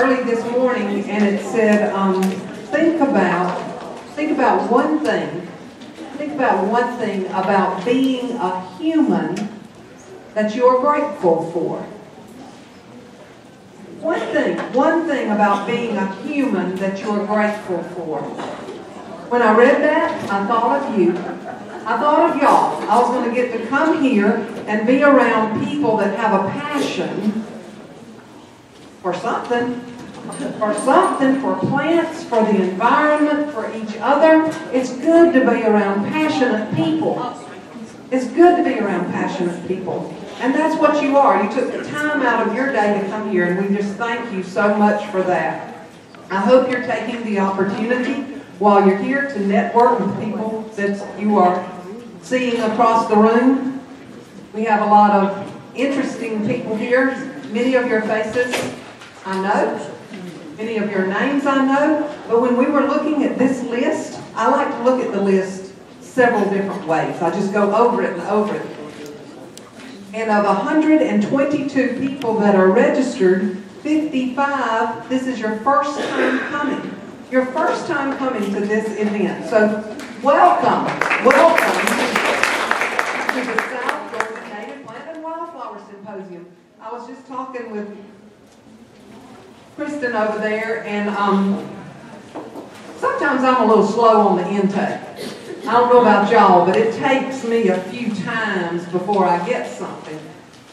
early this morning and it said, um, think about, think about one thing. Think about one thing about being a human that you're grateful for. One thing, one thing about being a human that you're grateful for. When I read that, I thought of you. I thought of y'all. I was going to get to come here and be around people that have a passion for something, for something, for plants, for the environment, for each other. It's good to be around passionate people. It's good to be around passionate people. And that's what you are. You took the time out of your day to come here, and we just thank you so much for that. I hope you're taking the opportunity while you're here to network with people that you are seeing across the room. We have a lot of interesting people here. Many of your faces I know. Many of your names I know. But when we were looking at this list, I like to look at the list several different ways. I just go over it and over it. And of 122 people that are registered, 55, this is your first time coming. Your first time coming to this event. So welcome, welcome to the South Florida Native Plant and Wildflower Symposium. I was just talking with Kristen over there, and um, sometimes I'm a little slow on the intake. I don't know about y'all, but it takes me a few times before I get something,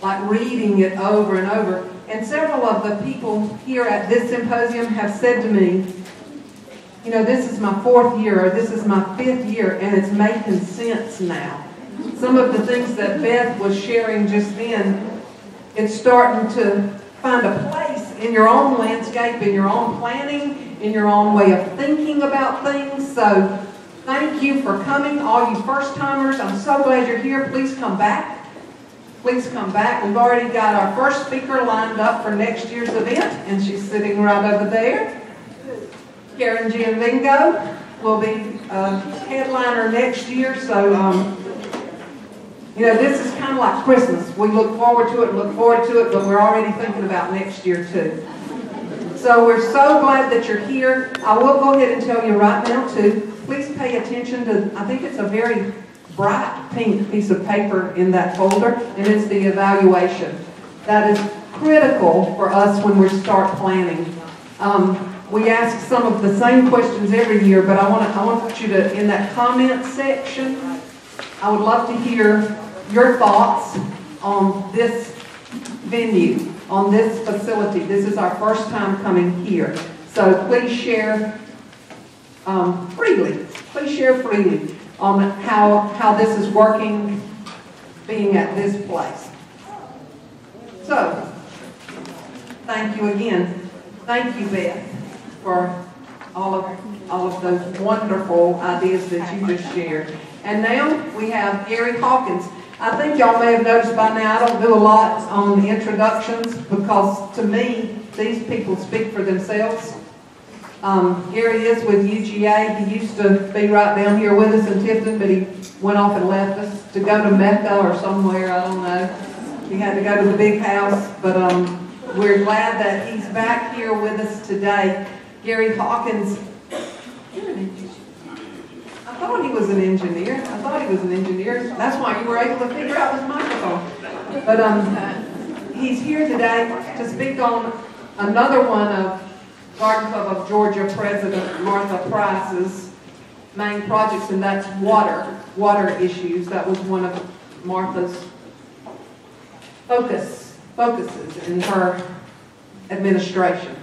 like reading it over and over. And several of the people here at this symposium have said to me, you know, this is my fourth year, or this is my fifth year, and it's making sense now. Some of the things that Beth was sharing just then, it's starting to find a place in your own landscape, in your own planning, in your own way of thinking about things. So thank you for coming, all you first timers. I'm so glad you're here. Please come back. Please come back. We've already got our first speaker lined up for next year's event, and she's sitting right over there. Karen Gianvingo will be a headliner next year, so um, you know, this is kind of like Christmas. We look forward to it, and look forward to it, but we're already thinking about next year too. So we're so glad that you're here. I will go ahead and tell you right now too, please pay attention to, I think it's a very bright pink piece of paper in that folder, and it's the evaluation. That is critical for us when we start planning. Um, we ask some of the same questions every year, but I want to I want you to, in that comment section, I would love to hear your thoughts on this venue, on this facility. This is our first time coming here. So please share um, freely. Please share freely on how, how this is working being at this place. So, thank you again. Thank you, Beth, for all of, all of those wonderful ideas that you just shared. And now we have Gary Hawkins. I think y'all may have noticed by now I don't do a lot on the introductions because to me, these people speak for themselves. Um, Gary is with UGA. He used to be right down here with us in Tifton, but he went off and left us to go to Mecca or somewhere, I don't know. He had to go to the big house, but um, we're glad that he's back here with us today. Gary Hawkins thought he was an engineer. I thought he was an engineer. That's why you were able to figure out his microphone. But um, he's here today to speak on another one of Garden Club of Georgia President Martha Price's main projects, and that's water, water issues. That was one of Martha's focus, focuses in her administration.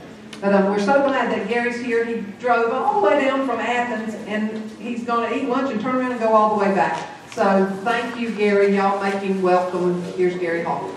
But um, we're so glad that Gary's here. He drove all the way down from Athens, and he's going to eat lunch and turn around and go all the way back. So thank you, Gary. Y'all make him welcome. Here's Gary Hall.